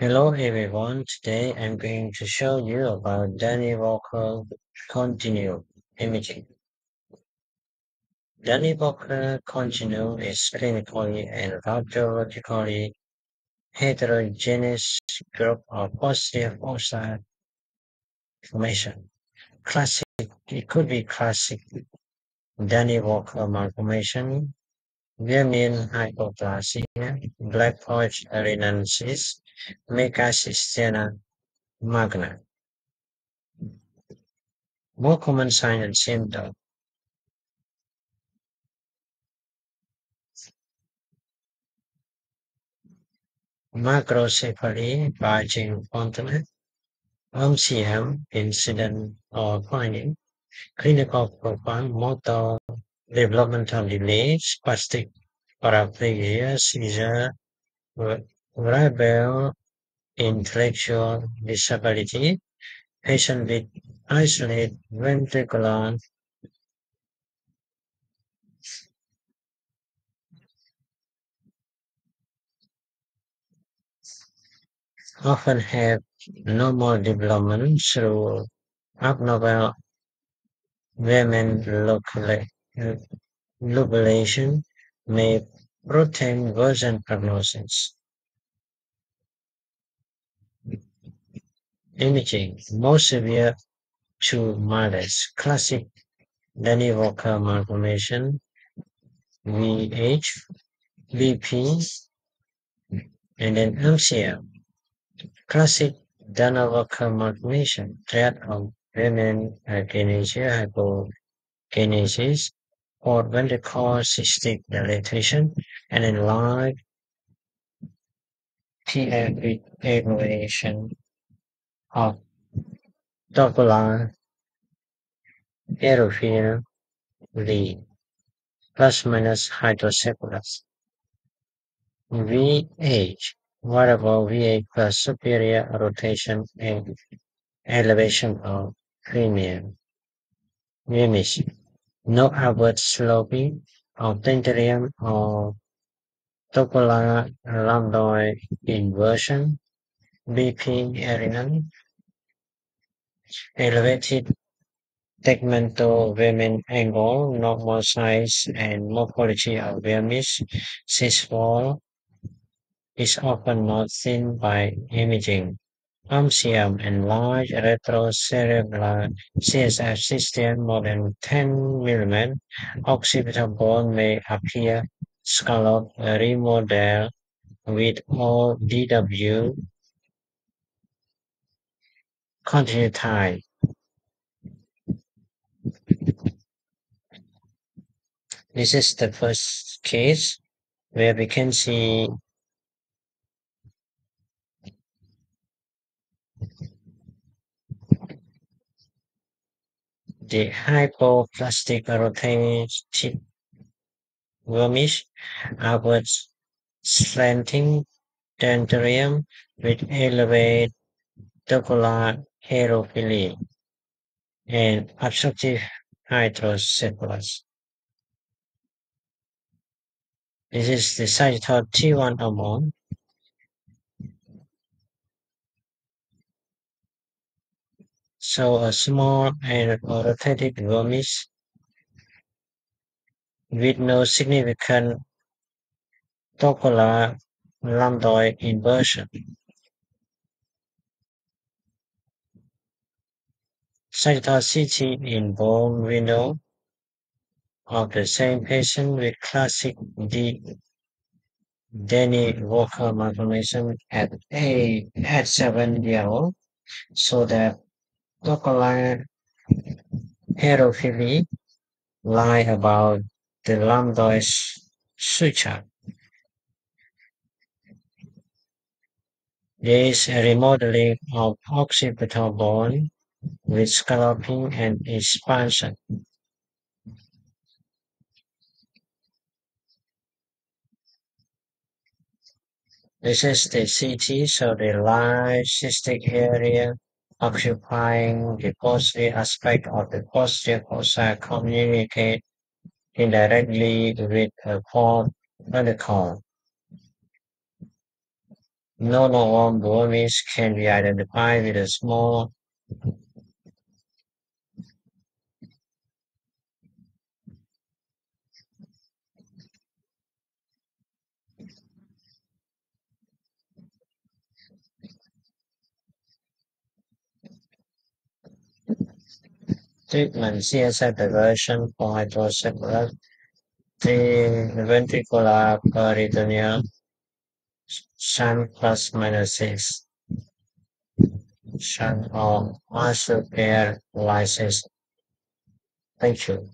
Hello everyone, today I'm going to show you about Dandy-Walker continuum imaging. Dandy-Walker continuum is clinically and radiologically heterogeneous group of positive oxide formation. Classic, it could be classic Dandy-Walker malformation, vermian hypoplasia, Blake pouch arenensis, Mega cisterna magna. More common sign and symptom. Macrocephaly, bulging continent, MCM, incident or finding, clinical profile, motor developmental delay, spastic paraplegia, seizure, verbal intellectual disability, patient with isolated ventricular often have normal development through abnormal women localization may protein version prognosis. Imaging, most severe to mildest, classic Dandy-Walker malformation, VH, and then MCM. Classic Dandy-Walker malformation, threat of women akinesia, hypokinesis, or ventricular cystic dilatation, and enlarged TF with ablation of Doppler aerophile V plus minus hydrocephalus. VH variable VH plus superior rotation and elevation of cranium. VMIS no upward sloping of tentorium or torcular lambdoid inversion BP Arinan elevated tegmental vermian angle, normal size and morphology of vermis, cis is often not seen by imaging. MCM large retrocerebellar CSF system more than 10 mm. Occipital bone may appear scalloped, remodeled with all DW continue time. This is the first case where we can see the hypoplastic rotative vermis upwards slanting tentorium with elevated tubular herophili and obstructive hydrocephalus. This is the sagittal T1 hormone. So a small and rotated vermis with no significant torcular lambdoid inversion. Cytocity in bone window of the same patient with classic D. Danny Walker malformation at a at seven year old, so that local herophili lie about the lambdoid suture. There is a remodeling of occipital bone with scalloping and expansion. This is the CT, so the large cystic area occupying the posterior aspect of the posterior fossa communicate indirectly with a port ventricle. Non-warm boomies can be identified with a small treatment CSF diversion for hydrocephalus, the ventricular peritoneal shunt plus minus 6 shunt or marsupial lysis. Thank you.